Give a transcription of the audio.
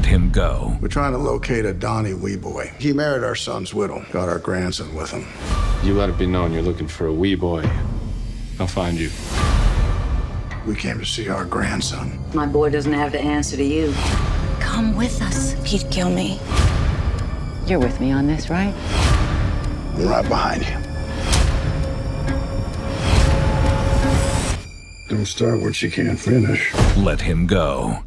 Let him go. We're trying to locate a Donnie Weboy. He married our son's widow, got our grandson with him. You let it be known you're looking for a Weboy. I'll find you. We came to see our grandson. My boy doesn't have to answer to you. Come with us. He'd kill me. You're with me on this, right? I'm right behind you. Don't start what you can't finish. Let him go.